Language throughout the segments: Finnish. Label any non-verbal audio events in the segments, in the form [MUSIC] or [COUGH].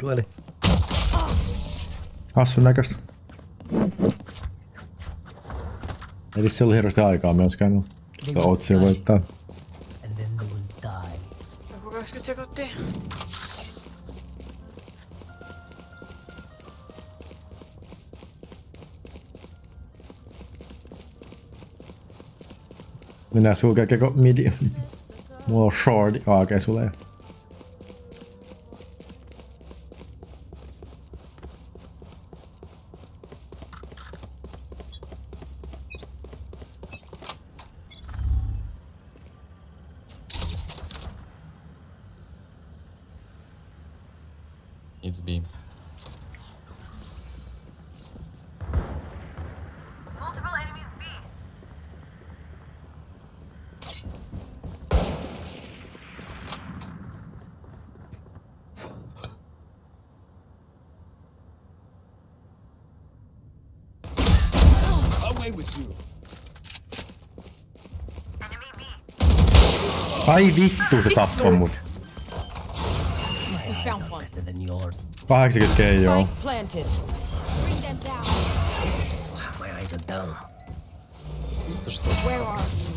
dueli. Hassun näköistä. Eli se oli hirveästi aikaa myöskään. Sitä otsia voittaa. and then they will die. Joku 20 sekuntia. Mennään sulkee keko midi. [LAUGHS] Mulla on short AK sulle. Ai vittu se tappoi mut. We found one. Better than yours. 80 keijoo. Spike planted. Bring them down. My eyes are down. Vittu tuo. Where are you?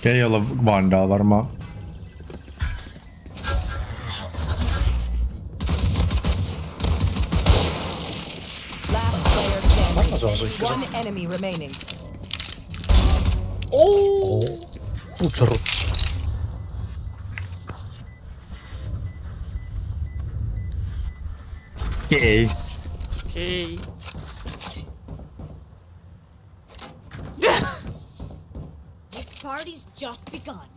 Keijolla Vandal varmaan. Last player Varmaan standing. se on se ykkösen. One enemy remaining. Utsorut. Kei. Okei. This party's just begun.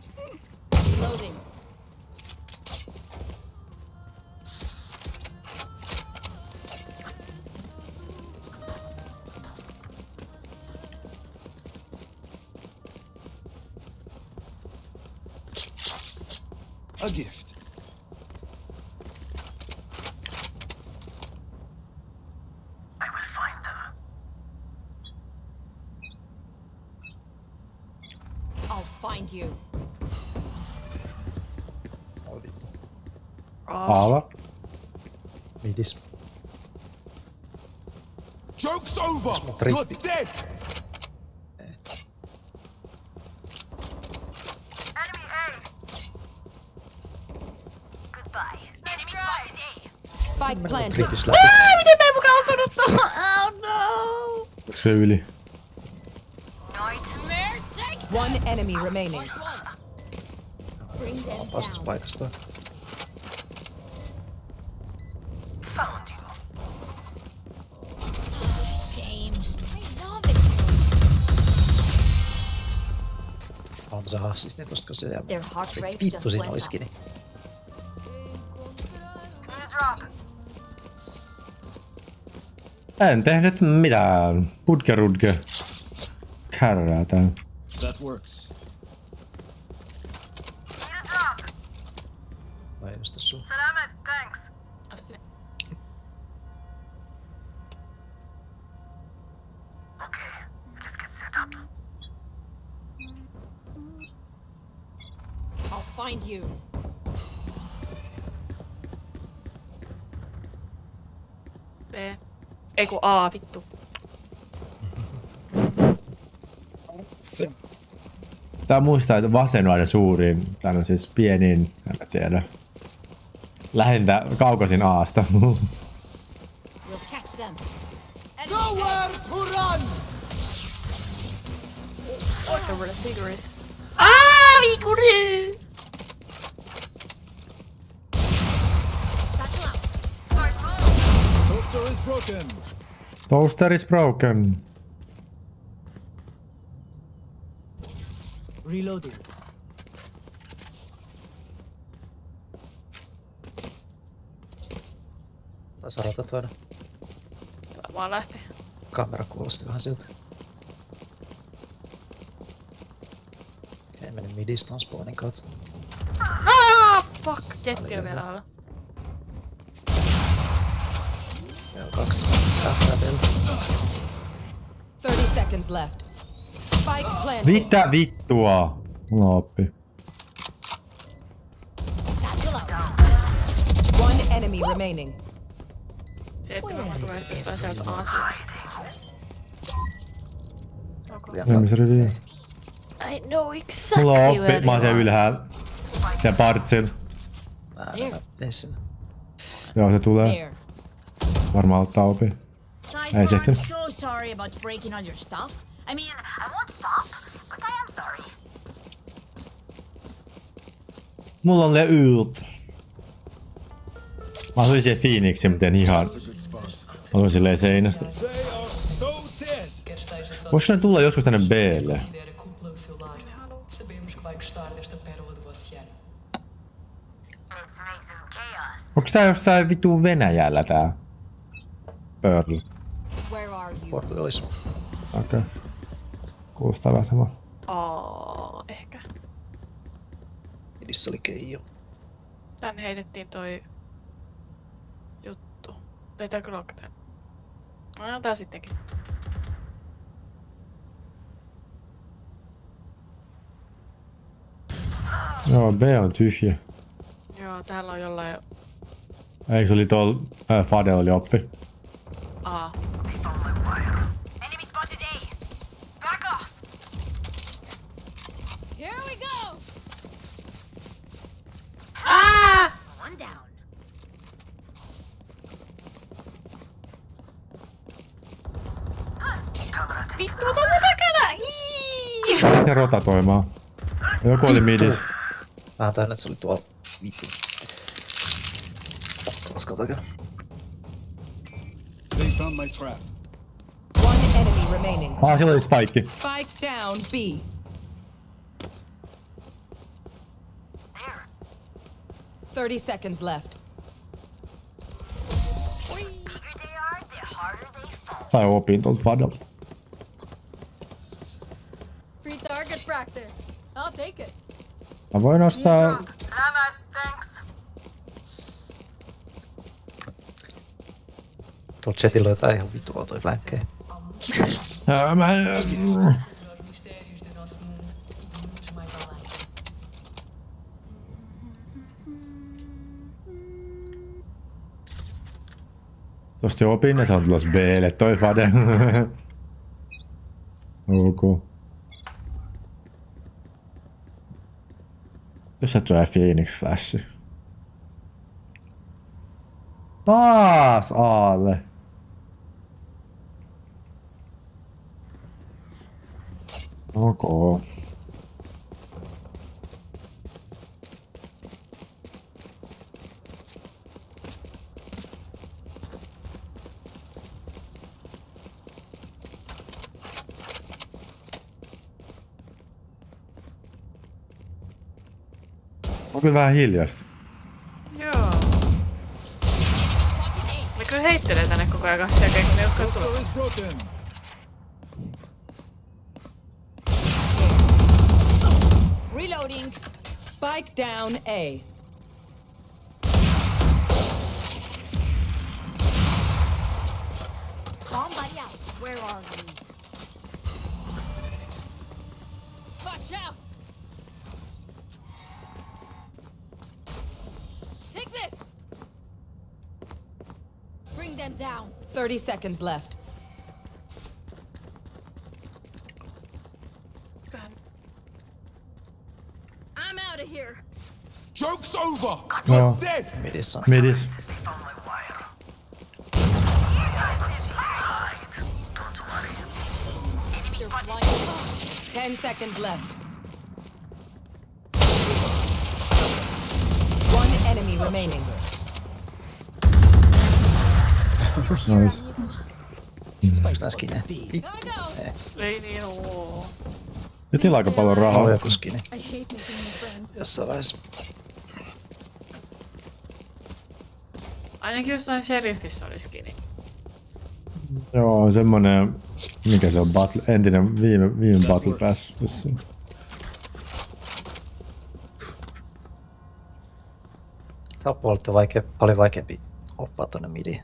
Find you. Oi vittu. Aala. Midis. Joke's over. Trippi. You're dead. Enemy A. Goodbye. Enemy spotted A. Spike planted. Tripis läpi. Miten mä en mukaan osunut tuohon? Oh no! Se yli. One enemy remaining. Bring them Paskas down. paikasta. Found you. Shame. I love it. On se hassist niin tosta se jää. Their heart rate Vittu siinä olisikin niin. En tehnyt mitään. Putkerudke. Kärrää tää. That works. Need a drop. Tai ei sitä sun. Salamat. Thanks. Okay. Let's get set up. I'll find you. B. Ei kun A, vittu. [LAUGHS] Tää muistaa, että vasen on aina suurin. Tää on siis pienin, en mä tiedä. Lähintä kaukaisin Aasta. [LAUGHS] Nowhere to run. Move. Toaster is broken. Toaster is broken. Reloading. Taisi rotatoida. Tää vaan lähti. Kamera kuulosti vähän siltä. Ei meni midis ton spawnin kautta. Ah, fuck! Jetti on vielä alla. Joo, kaksi. Tähtää vielä. 30 seconds left. Mitä vittua? Mulla on oppi. Satchel out. enemy remaining. Se, että mä sitten jostain sieltä A-suunnasta. Okay. Ihmisrivi. I know exactly Mulla on oppi, mä oon siellä ylhäällä. Mene sinne. Joo, se tulee. Varmaan ottaa opi. Ei se ehtinyt. I mean, I won't stop, but I am sorry. Mulla on le ult. Mä asuin siellä Phoenixin, mutta en ihan. Mä asuin silleen seinästä. Voisiko ne tulla joskus tänne chaos. Onks tää jossain vitu Venäjällä tää? Pearl. Olisi. Okei. Okay. Kuulostaa vähän sama. Aa, ehkä. Missä oli Keijo? Tän heitettiin toi juttu. Ei tää kyllä tän. No tää sittenkin. Joo, B on tyhjä. Joo, täällä on jollain Eikö se oli tuolla, äh, Fade oli oppi. A. Enemy spotted A. Back off. Here we go! One down. Vittu, ota mun takana! Hii! Ne rotatoimaan. Joku oli midis. Vähän täynnä, että se oli tuolla vitu. Koska takana. They found my trap. One enemy remaining. Ah, siellä oli spike. Spike down B. 30 seconds left. Sai opin tuolta Fadelta. Free target practice. I'll take it. Mä voin ostaa... Salamat, thanks. Tuolla chatilla on jotain ihan vitu autoja flankkejä. Ää, Mä... Tosta jo opin ja se on tulos Blle toi Fade. [LAUGHS] ok. Jos se tulee Phoenix Flash. Taas Aalle. Ok. On kyllä vähän hiljasta. Joo. Ne kyllä heittelee tänne koko ajan sen jälkeen, kun ne is broken. Reloading. Spike down A. 30 seconds left. Vähän. I'm out of here. Joke's over. No. You're dead. Midissä on. Midis. They're 10 seconds left. One enemy remaining. Nice. Go! Ei niin oo. Nyt niillä on aika paljon On rahaa. new friends. Jossain vaiheessa. Ainakin jossain sheriffissä oli skini. Joo, semmonen... Mikä se on? Battle, entinen viime, viime Battle Pass. vissiin. Tää on puolelta vaikea, paljon vaikeampi oppaa tonne midiin.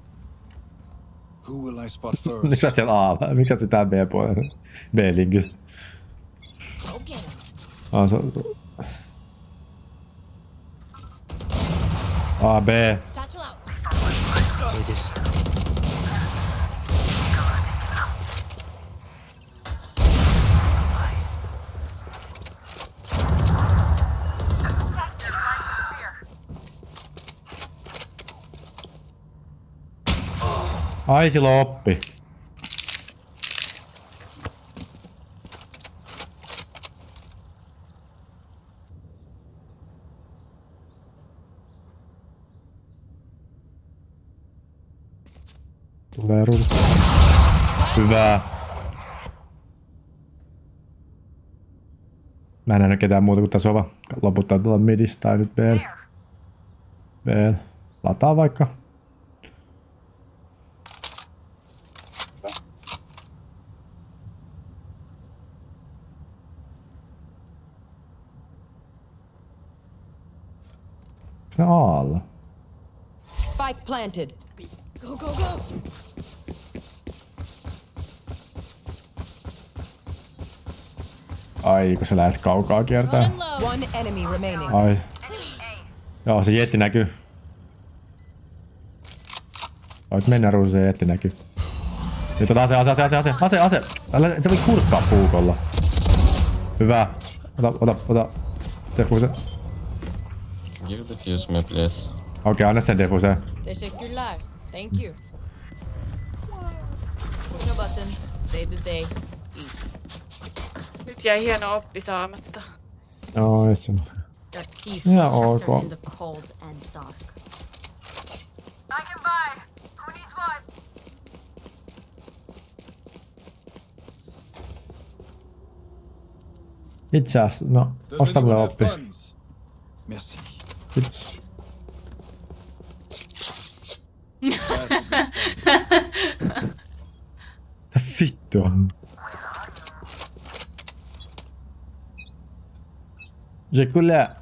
Who will I spot [LAUGHS] first? Miksi siellä A? Miksi siellä tää B-puolella? B-linkis. Go get him. Ah, se. A, B. Satchel out. Ai silloin oppi. Tulee run. Hyvä. Mä en näe ketään muuta kuin tää sova. Loputtaa tuolla midistä tai nyt B. B. Lataa vaikka. Aalla? Spike planted. Go, go, go! Ai, kun sä lähdet kaukaa kiertää. Running low. One enemy remaining. Ai. Joo, se jetti näkyy. Voit mennä ruusu, se jetti näkyy. Nyt ota ase, ase, ase, ase, ase, ase, ase. Älä, se voi kurkkaa puukolla. Hyvä. Ota, ota, ota. Defuse. Give the fuse me, please. Okei, okay, anna sen defuse. Teşekkürler. Thank you. Push a button. Save the day. Easy. Nyt jäi hieno oppi saamatta. Joo, et sen. Your teeth Yeah, chatter okay. in the cold and dark. I can buy. Who needs what? Itse asiassa, no, osta mulle oppi. Merci. Kiitos. Mitä vittua? Se kyllä...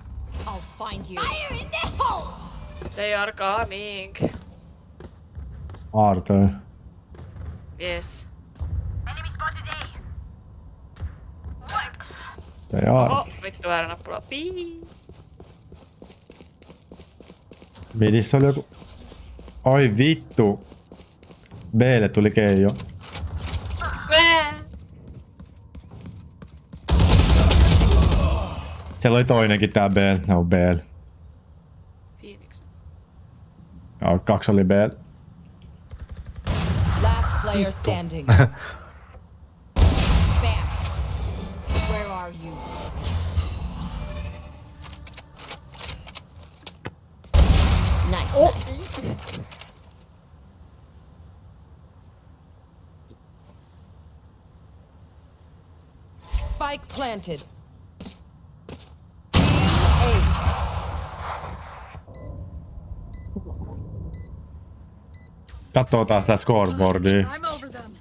I'll find you. Fire in the hole! They are coming. Aartoi. Yes. Enemy spotted A. What? Ei aar. Oho, vittu väärä nappula. Pii. Midissä oli joku... Oi vittu. Blle tuli Keijo. Siellä oli toinenkin tää B. No B. Phoenix. Joo, kaksi oli B. Last player standing. [LAUGHS] Spike planted. Ace. Katsoo taas tää scoreboardia. I'm over them.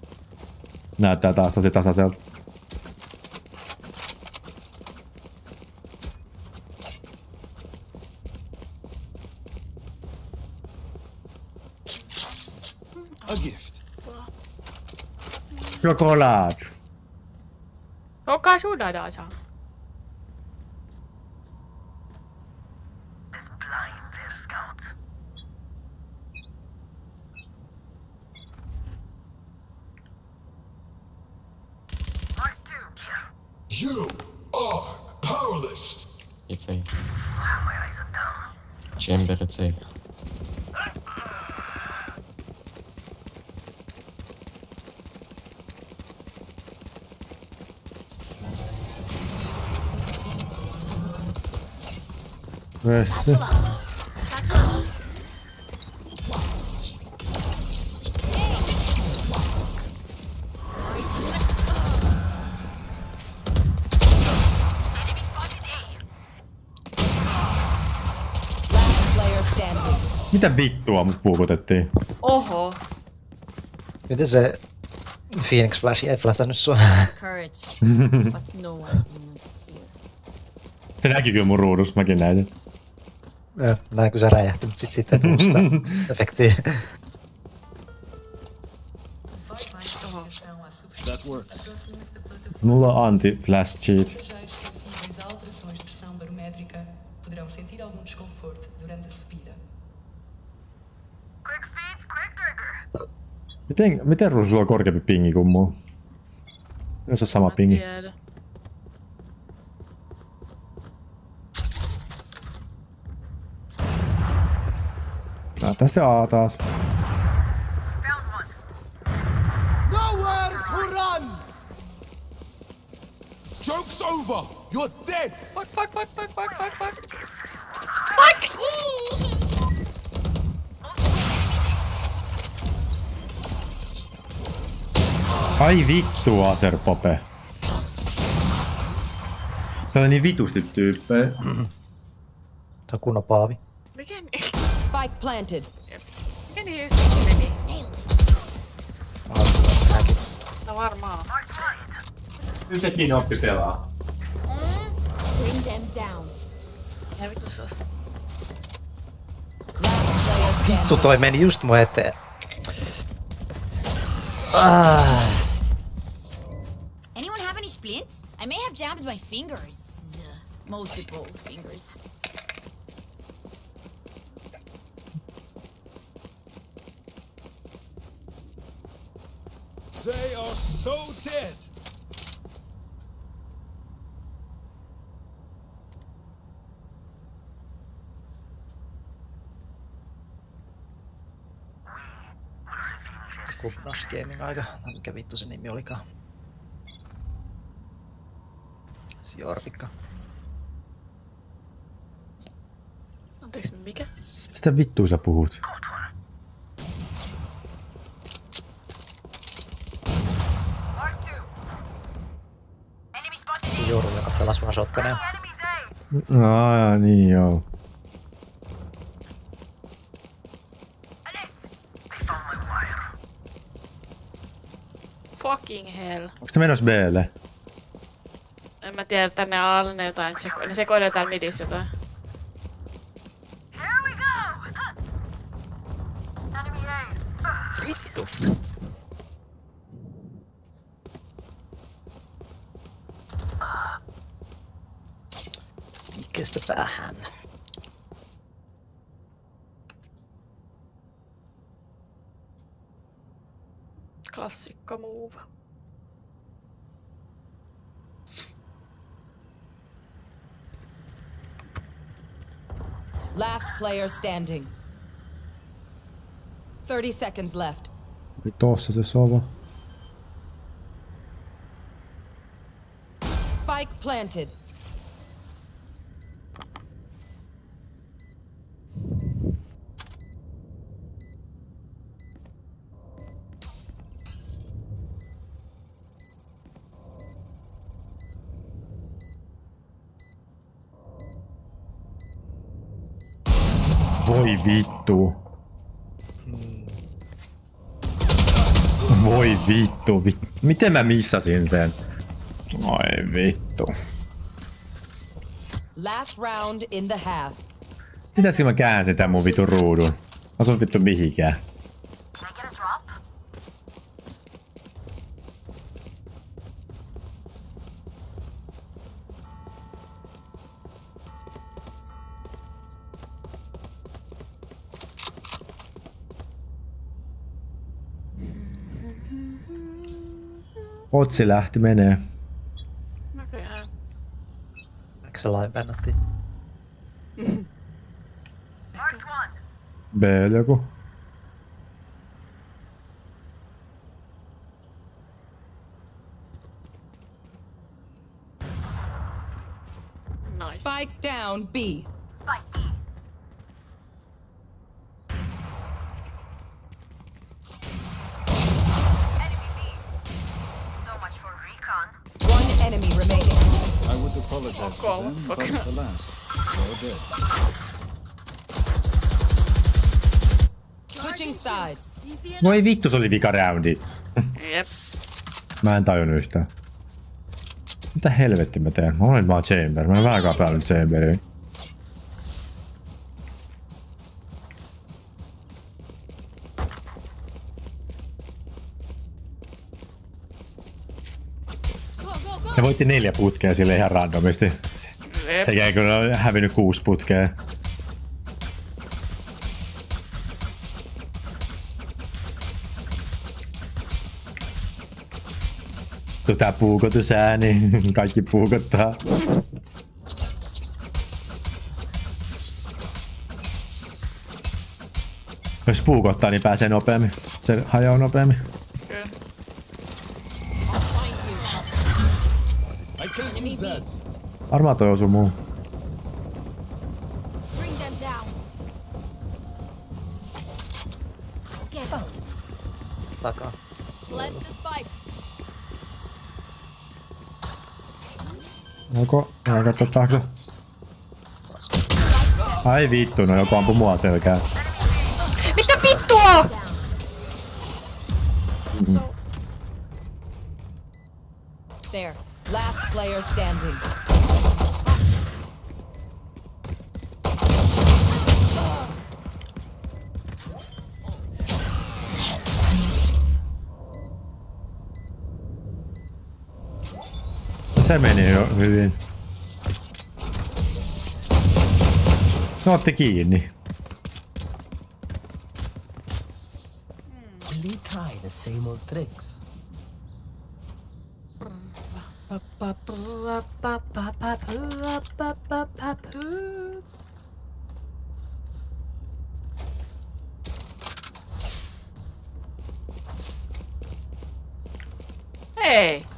Näyttää taas tosi tasaiselta. A gift. Chocolate. Kuka sudadaa saa? Let's blind their scouts. Mark two. Here. You are powerless. It's A. My eyes are down. Chamber, it's A. Standing. Mitä vittua mut puukotettiin? Oho. Miten se Phoenix Flash ei flashannut sua? Courage. but no one is [LAUGHS] immune to fear. Se näki kyllä mun ruudussa, mäkin näin sen. Näin kun se räjähti, mutta sit siitä ei tullut sitä [LAUGHS] efektiä. Mulla on anti-flash cheat. Passageiros sensíveis a alterações de pressão barométrica poderão sentir algum desconforto durante a subida. Quick feed, quick Miten, miten sulla on korkeampi pingi kuin muu? Jos on sama en pingi. tiedä. Näyttää se A taas. Found one. Nowhere to run! Joke's over! You're dead! Fuck, fuck, fuck, fuck, fuck, fuck, fuck. Ai vittu, Aserpope. Se oli niin vitusti tyyppejä. Se on kunnon paavi. Mikä, Spike planted. mikä niin yhtäkkiä meni? Minäkin. No varmaan. Yhtäkkiä ne oppi pelaa. Bring them down. Ihan vitusas. Last player Vittu standing. toi meni just mun eteen. Ah, Anyone have any splints? I may have jammed my fingers. Multiple fingers. They are so dead! Kubnas Gaming aika. No mikä vittu se nimi olikaan? Siortikka. Anteeksi, mikä? Sitä vittua sä puhut. Mark two. Enemy spotted. Pelasi vaan shotgunea. Enemies A. Aa, niin joo. Fucking hell. Onko se menossa Blle? En mä tiedä, tänne alle ne jotain tseko... Ne sekoilee täällä midissä jotain. Player standing. 30 seconds left. Oli tossa se sova. Spike planted. Voi vittu. Voi vittu. Vi... Miten mä missasin sen? Ai vittu. Last round in the half. Mitäs mä käänsin tän mun vitun ruudun? Asun vittu mihinkään. Can I get a drop? Otsi lähti menee. Näköjään. Eikö se one. B joku. Nice. Spike down B. Spike B. Enemy B. So much for recon. One enemy remaining. I would apologize Oh, God, to them, what but alas, they're dead. Switching sides. Voi vittu se oli vika roundi. Jep. [LAUGHS] Mä en tajunnut yhtään. Mitä helvetti mä teen? Mä olen vaan chamber. Mä en vähän aikaa päällä chamberiin. heitti neljä putkea sille ihan randomisti. Se Sekä kun on hävinnyt kuusi putkea. Tää puukotusääni, [LAUGHS] kaikki puukottaa. Jos puukottaa, niin pääsee nopeammin. Se hajoaa nopeammin. Varmaan toi osuu muu. Takaa. Onko? Katsotaanko? Ai vittu, no joku ampui mua selkää. Mitä vittua? Se meni jo hyvin. Ne otti kiinni. Hmm. Will they try the same old tricks? Hei!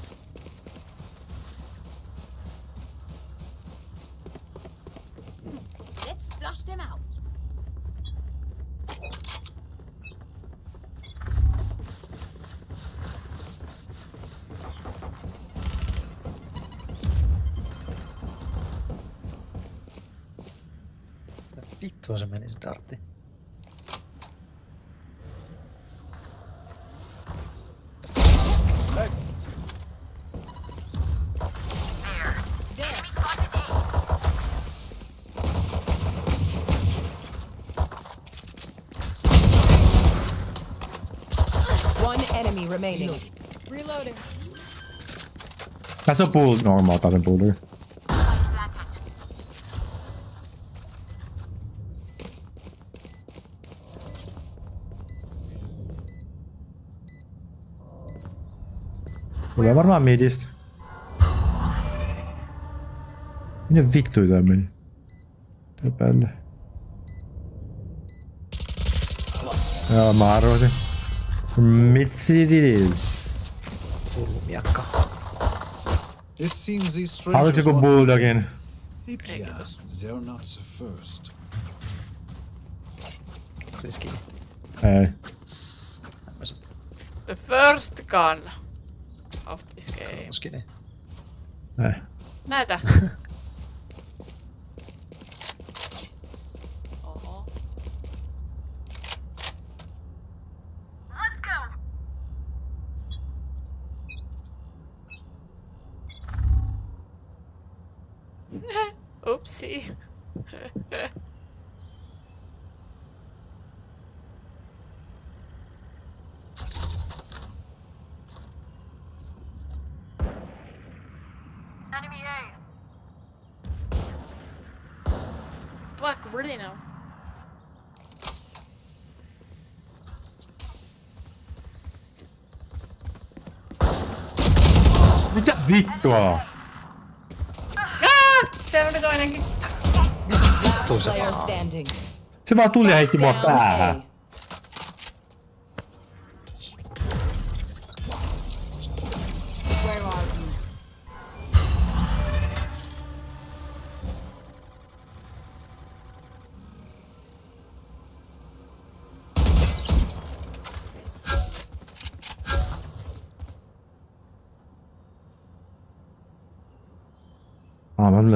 Tässä on pool. No, mä otan sen poolerin. Tulee varmaan midistä. Minne vittu tää meni? Tää päälle. Joo, mä arvasin. Mitsi it is. Hullu miakka. It seems these Haluatko strangers joku want... bulldogin? Yeah, they're not the first. Siis kiinni. Ei. Tämmöset. The first gun of this game. Skinny. Ei. Näytä. [LAUGHS] Oho. Let's go. Upsi. Enemy A. Fuck, really now. Mitä vittua? Ah! Siellä oli toinenkin. Vittu se Player vaan. Se vaan tuli ja heitti mua päähän.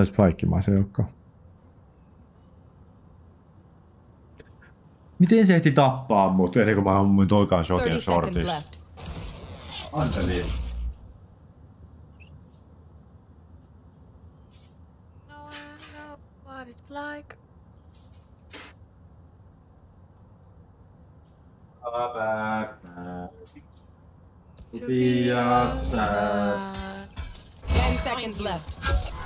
Mä löysin paikkimaan se joukko. Miten se ehti tappaa mut ennen kuin mä ammuin toikaan shotin 30 seconds shortissa? Anteli. No like. To be sad. Ten seconds left.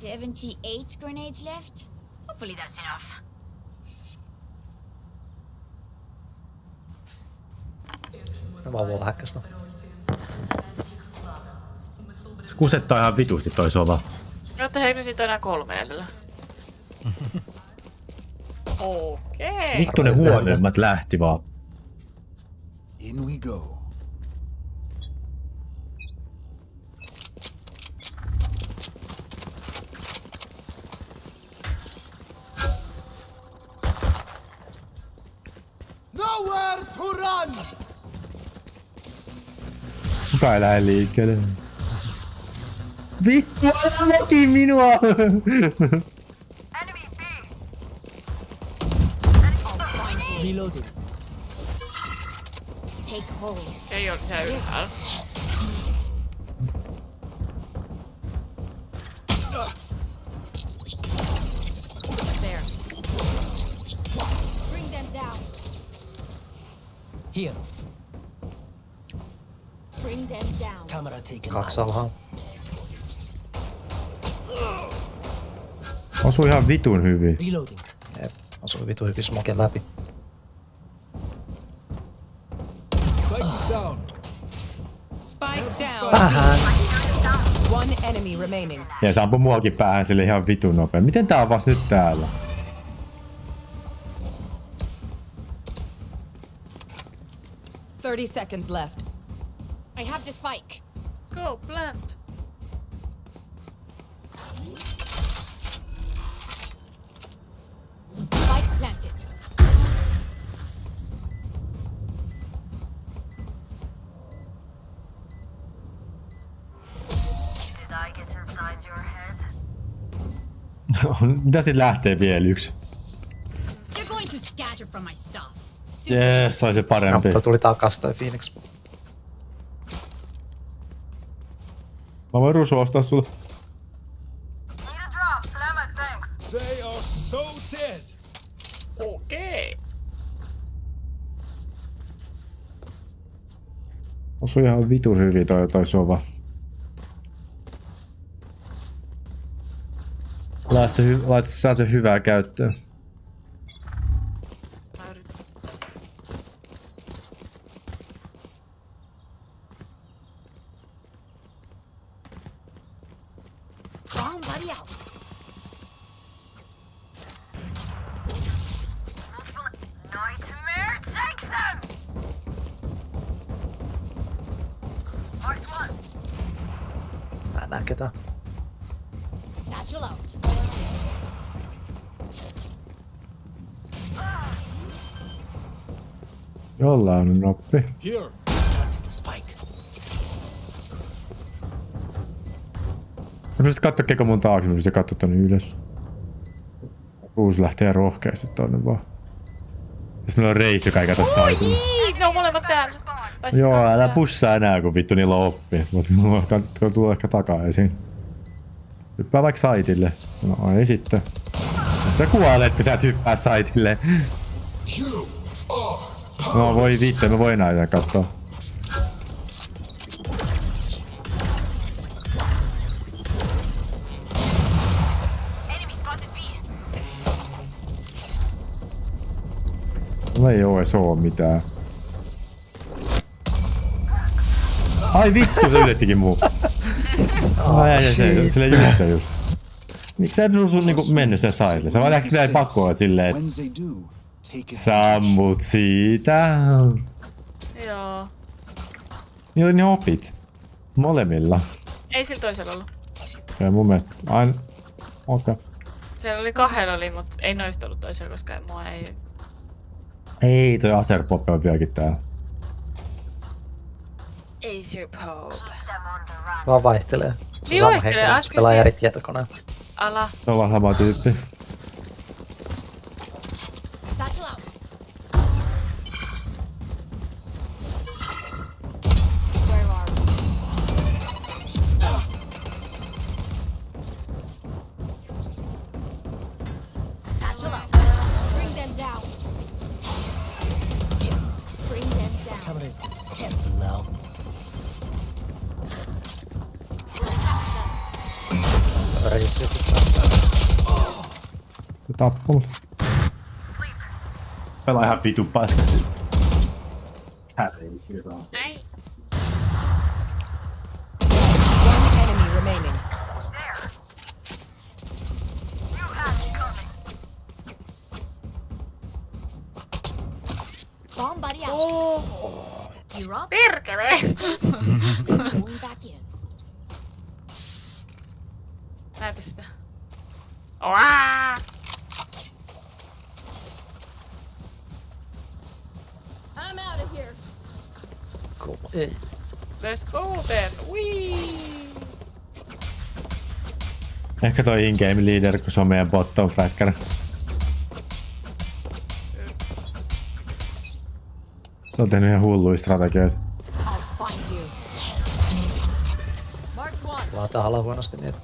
78 grenades left. Hopefully that's enough. Ne vaan voi häkkästä. Se kusettaa ihan vitusti toi sova. No, että hei, nyt enää kolme jäljellä. Okei. Vittu ne huonoimmat lähti vaan. In we go. Kuka ei lähde liikkeelle? Vittu, älä veti minua! Reloading. Take hold. Ei ole siellä ylhäällä. There. Bring them down. Here. Bring them down. Camera taken Kaksi alhaalla. Osui ihan vitun hyvin. Reloading. Jep. Osui vitu hyvin smoken läpi. Spike's down. Spike down. Päähän! One enemy remaining. Ja se ampui muakin päähän sille ihan vitun nopea. Miten tää on vasta nyt täällä? Thirty seconds left. I have the spike. Go, plant. Spike planted. Did I get inside your head? [LAUGHS] Mitä sit lähtee vielä yksi? They're going to scatter from my stuff. Jees, se oli se parempi. Rappa tuli takas toi Phoenix. Mä voin rusu ostaa sulle. Need a drop. Salamat, thanks. They are so dead. Okei. Osui ihan vitun hyvin toi, toi sova. Laita se, laita se hyvää käyttöön. Mä yritän. Bomb buddy out. Nightmare takes them! Marked one. Mä en näe ketään. Satchel out. Jollain on noppi. Here. Spike. Sä pystyt katsoa keko mun taakse, mä pystyt katsoa tonne ylös. Uusi lähtee rohkeasti tonne vaan. Ja sitten meillä on reis, joka ei kato saitilla. Niin, ne on molemmat täällä. Siis Joo, älä pussaa enää, kun vittu niillä on oppi. Mutta katsotaan, tulee ehkä takaisin. Hyppää vaikka saitille. No ei sitten. Sä kuolet, kun sä et hyppää saitille. No voi vittu, mä voin näitä katsoa. Mulla ei oo oo mitään. Ai vittu, se yllättikin muu. Ai ai, se, sille just just. Miksi sä et rusu niinku mennyt sen saille? Sä vaan lähtit vielä pakkoa silleen, että sammut siitä. Joo. Niillä oli ne opit. Molemmilla. Ei sillä toisella ollut. Ja mun mielestä aina... Okei. Okay. Siellä oli kahdella oli, mutta ei noista ollut toisella, koska ei- mua ei... Ei, toi Aserpop on vieläkin täällä. Acer Pope. Vaan vaihtelee. Se Niin sama vaihtelee, henkilö, äsken pelaa se- eri tietokoneen. Ala. Se on vaan sama tyyppi. Pelaa ihan vitu paskasti. Häveisi jotain. Ai. One enemy remaining. Bomb buddy out. Oh. You're up. Perkele! Going back in. Näytä sitä. Oaa! I'm out of here. Ei. Let's go then! Wee! Ehkä toi in-game leader, kun se on meidän bottom fracker. Se on tehnyt ihan hulluja strategioita. Laata ala huonosti niin.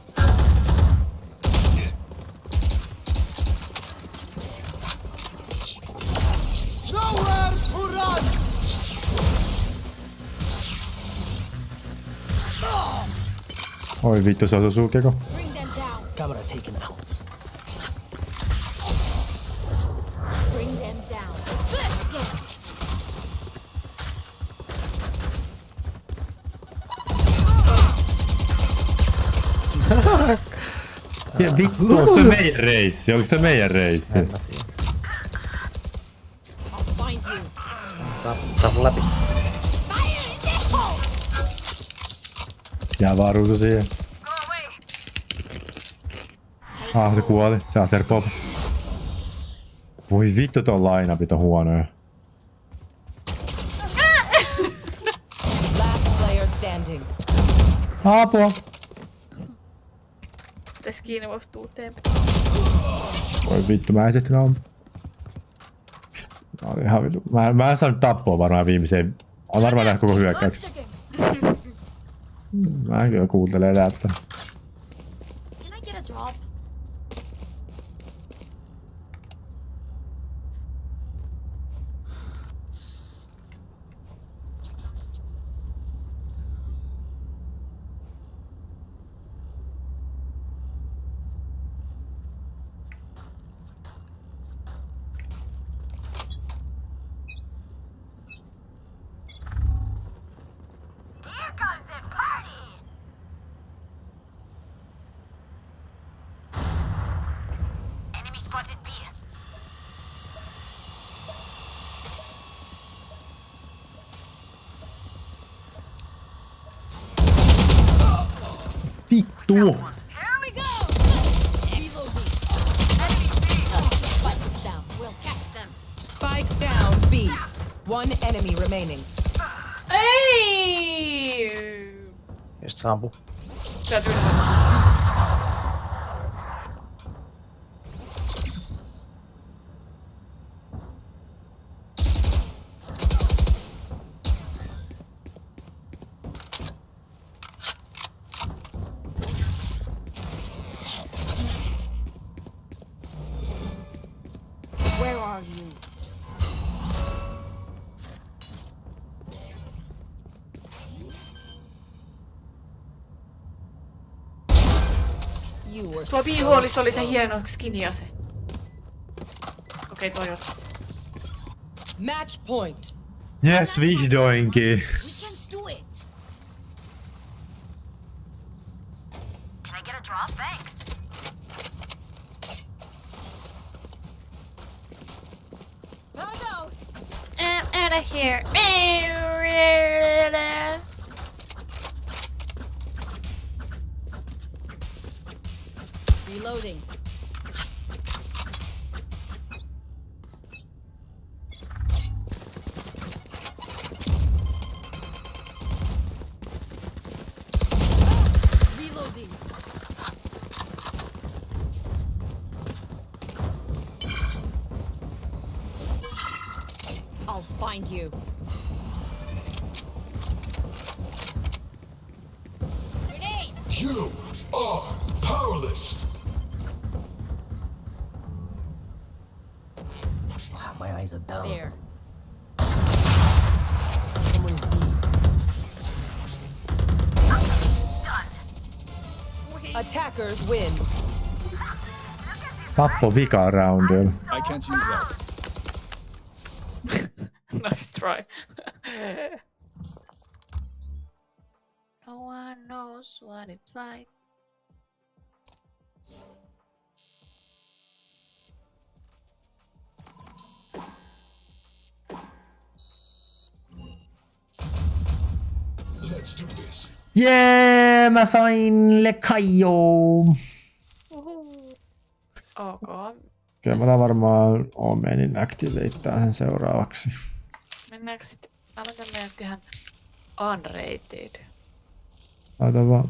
Oi vittu, se them down. Camera taken out. Bring them down. Listen. [LAUGHS] Ja vittu, onko toi meidän reissi? Oliko toi meidän reissi? En mä tiedä. I'll find you. Saa, saa mun läpi. Jää vaan ruusu siihen. Ah, se kuoli. Se aser pop. Voi vittu, ton lainapit on huonoja. Apua! Tässä kiinni voisi tuu teempi. Voi vittu, mä en sitten on. Mä, ihan mä, mä en saanut tappoa varmaan viimeiseen. On varmaan nähnyt koko hyökkäyksessä. [LAUGHS] Mä kyllä kuuntele täältä. Can I get a drop? Here comes the party! Enemy spotted B. Vittu! Here we go. Reloading. Enemy B. Spike is down. We'll catch them. Spike down B. One enemy remaining. Ei! Just se Tuo viihuolissa oli se hieno skiniase. Okei, toi otas. Match point. Yes, vihdoinkin. My eyes are down. There. Someone is B. Attackers win. Look at this Tappo vika roundilla. I can't use that. [LAUGHS] nice try. no one knows what it's like. Jee, mä sain Lekaio. Ok. Kyllä mä varmaan Omenin activateaa sen seuraavaksi. Mennäänkö sitten, meidän nyt ihan unrated. Laita vaan.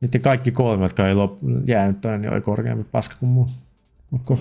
Niiden kaikki kolme, jotka ei lop- jäänyt tonne, niin oli korkeampi paska kuin muu. Okay.